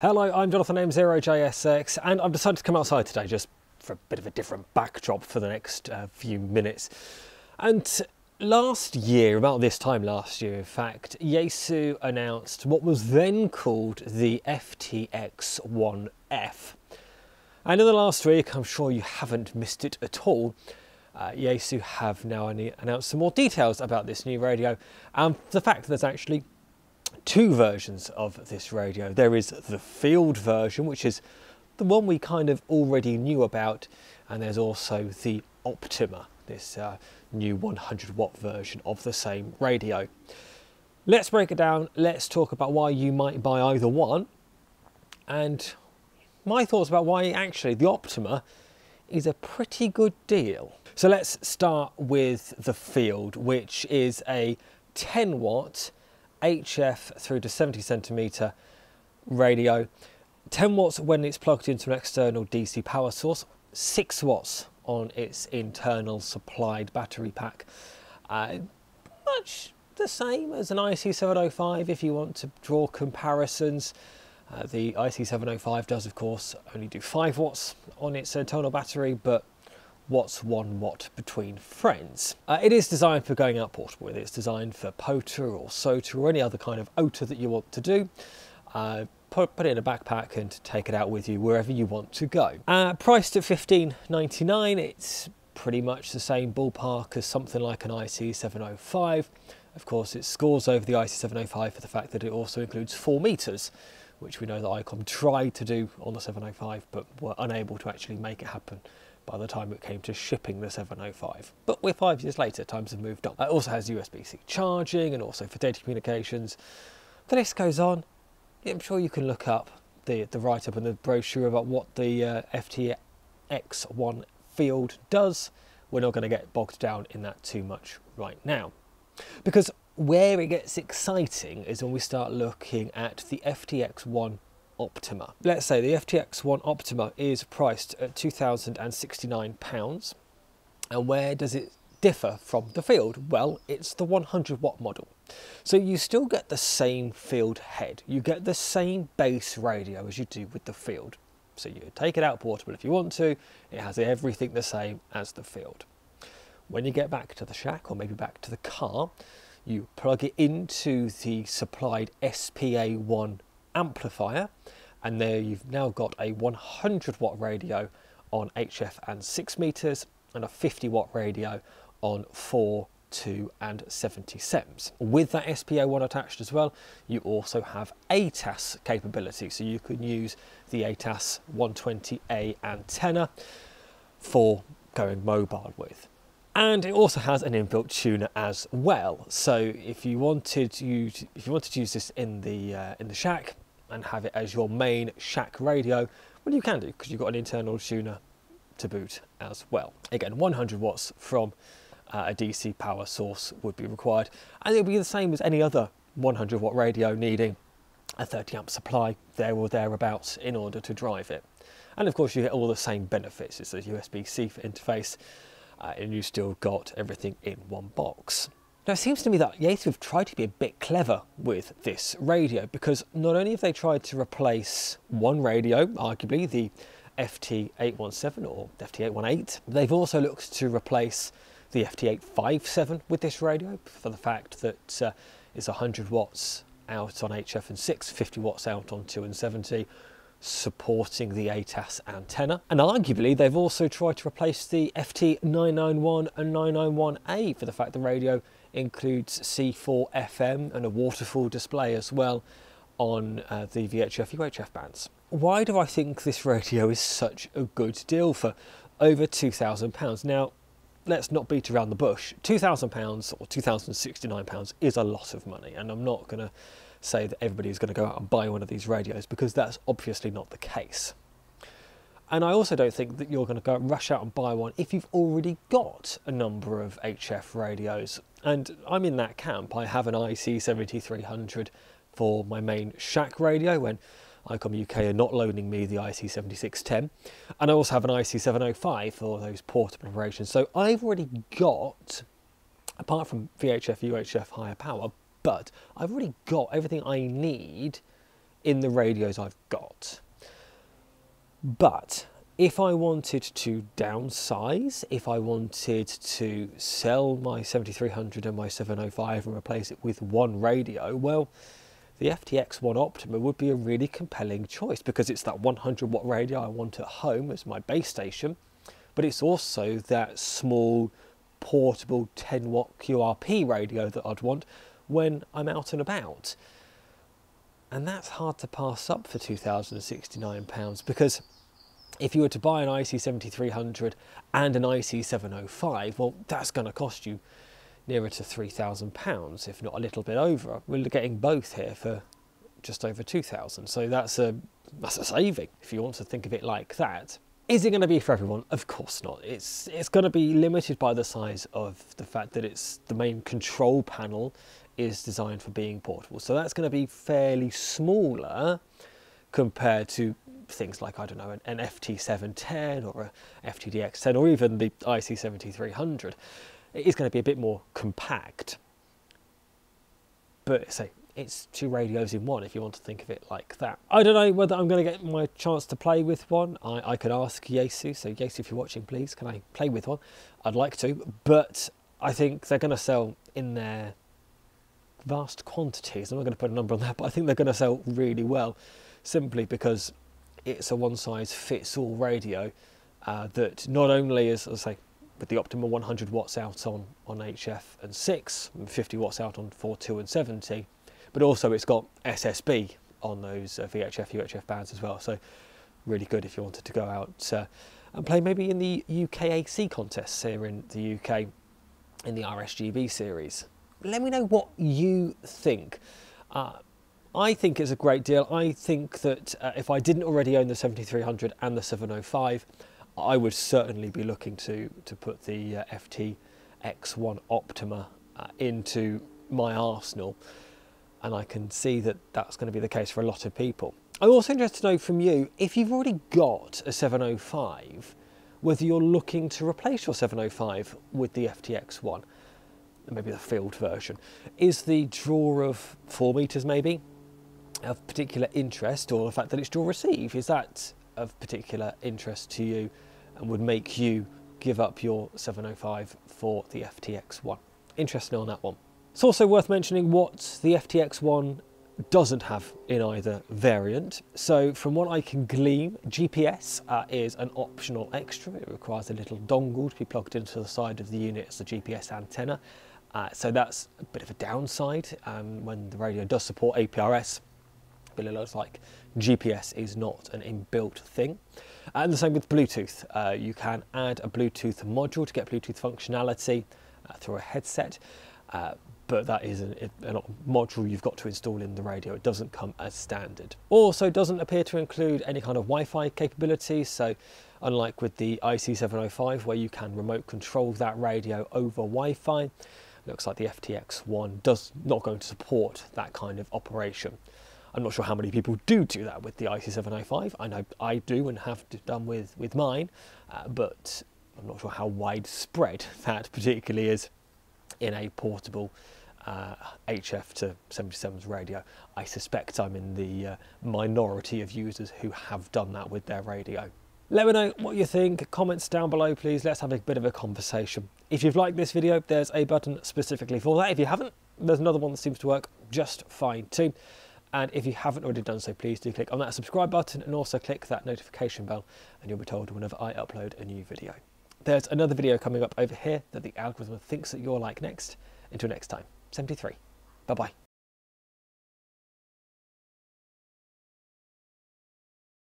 Hello, I'm Jonathan M0JSX and I've decided to come outside today just for a bit of a different backdrop for the next uh, few minutes. And last year, about this time last year in fact, Yaesu announced what was then called the FTX1F. And in the last week, I'm sure you haven't missed it at all, uh, Yaesu have now announced some more details about this new radio and the fact that there's actually two versions of this radio. There is the field version, which is the one we kind of already knew about, and there's also the Optima, this uh, new 100 watt version of the same radio. Let's break it down. Let's talk about why you might buy either one and my thoughts about why actually the Optima is a pretty good deal. So let's start with the field, which is a 10 watt HF through to 70 centimetre radio. 10 watts when it's plugged into an external DC power source, 6 watts on its internal supplied battery pack. Uh, much the same as an IC705 if you want to draw comparisons. Uh, the IC705 does of course only do 5 watts on its internal battery but what's one watt between friends. Uh, it is designed for going out portable with. It's designed for POTA or SOTA or any other kind of OTA that you want to do. Uh, put, put it in a backpack and take it out with you wherever you want to go. Uh, priced at $15.99, it's pretty much the same ballpark as something like an IC705. Of course, it scores over the IC705 for the fact that it also includes 4 meters, which we know that ICOM tried to do on the 705 but were unable to actually make it happen by the time it came to shipping the 705. But we're five years later, times have moved on. It also has USB-C charging and also for data communications. The list goes on. I'm sure you can look up the, the write-up and the brochure about what the uh, FTX1 field does. We're not going to get bogged down in that too much right now. Because where it gets exciting is when we start looking at the FTX1 Optima. Let's say the FTX One Optima is priced at £2,069. And where does it differ from the field? Well, it's the 100 watt model. So you still get the same field head. You get the same base radio as you do with the field. So you take it out portable if you want to. It has everything the same as the field. When you get back to the shack or maybe back to the car, you plug it into the supplied SPA1 amplifier and there you've now got a 100 watt radio on HF and 6 meters and a 50 watt radio on 4 2 and 70 SEMS. With that SPA1 attached as well, you also have ATAS capability. So you can use the ATAS 120A antenna for going mobile with. And it also has an inbuilt tuner as well. So if you wanted to use, if you wanted to use this in the uh, in the shack, and have it as your main shack radio, well you can do because you've got an internal tuner to boot as well. Again, 100 watts from uh, a DC power source would be required and it'll be the same as any other 100 watt radio needing a 30 amp supply there or thereabouts in order to drive it. And of course you get all the same benefits. It's a USB-C interface uh, and you still got everything in one box. Now it seems to me that Yaesu have tried to be a bit clever with this radio because not only have they tried to replace one radio, arguably the FT817 or FT818, they've also looked to replace the FT857 with this radio for the fact that uh, it's 100 watts out on HF and 6, 50 watts out on 2 and 70, supporting the ATAS antenna. And arguably, they've also tried to replace the FT991 and 991A for the fact the radio includes C4 FM and a waterfall display as well on uh, the VHF UHF bands. Why do I think this radio is such a good deal for over £2,000? Now, let's not beat around the bush. £2,000 or £2,069 is a lot of money, and I'm not going to say that everybody is going to go out and buy one of these radios because that's obviously not the case. And I also don't think that you're going to go rush out and buy one if you've already got a number of HF radios. And I'm in that camp. I have an IC7300 for my main shack radio when ICOM UK are not loaning me the IC7610. And I also have an IC705 for those portable operations. So I've already got, apart from VHF, UHF higher power, but I've already got everything I need in the radios I've got. But if I wanted to downsize, if I wanted to sell my 7300 and my 705 and replace it with one radio, well, the FTX One Optima would be a really compelling choice because it's that 100 watt radio I want at home as my base station, but it's also that small portable 10 watt QRP radio that I'd want when I'm out and about. And that's hard to pass up for £2,069 because if you were to buy an IC7300 and an IC705, well, that's going to cost you nearer to £3,000, if not a little bit over. We're getting both here for just over £2,000, so that's a that's a saving if you want to think of it like that is it going to be for everyone of course not it's it's going to be limited by the size of the fact that it's the main control panel is designed for being portable so that's going to be fairly smaller compared to things like I don't know an, an FT710 or a FTDX10 or even the IC7300 it is going to be a bit more compact. But say it's two radios in one if you want to think of it like that. I don't know whether I'm going to get my chance to play with one. I, I could ask Yaesu, so Yaesu if you're watching please can I play with one? I'd like to, but I think they're going to sell in their vast quantities. I'm not going to put a number on that, but I think they're going to sell really well simply because it's a one size fits all radio uh, that not only is, as I say, with the Optima 100 watts out on, on HF and 6, and 50 watts out on 42 and 70, but also it's got SSB on those uh, VHF, UHF bands as well. So really good if you wanted to go out uh, and play maybe in the UKAC contests here in the UK in the RSGB series. Let me know what you think. Uh, I think it's a great deal. I think that uh, if I didn't already own the 7300 and the 705, I would certainly be looking to to put the uh, FTX1 Optima uh, into my arsenal, and I can see that that's going to be the case for a lot of people. I'm also interested to know from you if you've already got a 705, whether you're looking to replace your 705 with the FTX1, maybe the field version. Is the draw of four meters maybe of particular interest, or the fact that it's draw receive is that of particular interest to you? and would make you give up your 705 for the FTX1. Interesting on that one. It's also worth mentioning what the FTX1 doesn't have in either variant. So from what I can glean, GPS uh, is an optional extra. It requires a little dongle to be plugged into the side of the unit as a GPS antenna. Uh, so that's a bit of a downside um, when the radio does support APRS, but it looks like GPS is not an inbuilt thing. And the same with Bluetooth. Uh, you can add a Bluetooth module to get Bluetooth functionality uh, through a headset, uh, but that is a, a, module you've got to install in the radio. It doesn't come as standard. Also doesn't appear to include any kind of Wi-Fi capability, so unlike with the IC705 where you can remote control that radio over Wi-Fi, looks like the FTX1 does not going to support that kind of operation. I'm not sure how many people do do that with the IC705. I know I do and have done with, with mine, uh, but I'm not sure how widespread that particularly is in a portable uh, HF to 77's radio. I suspect I'm in the uh, minority of users who have done that with their radio. Let me know what you think, comments down below please, let's have a bit of a conversation. If you've liked this video, there's a button specifically for that. If you haven't, there's another one that seems to work just fine too. And if you haven't already done so, please do click on that subscribe button and also click that notification bell and you'll be told whenever I upload a new video. There's another video coming up over here that the algorithm thinks that you'll like next. Until next time, 73. Bye-bye.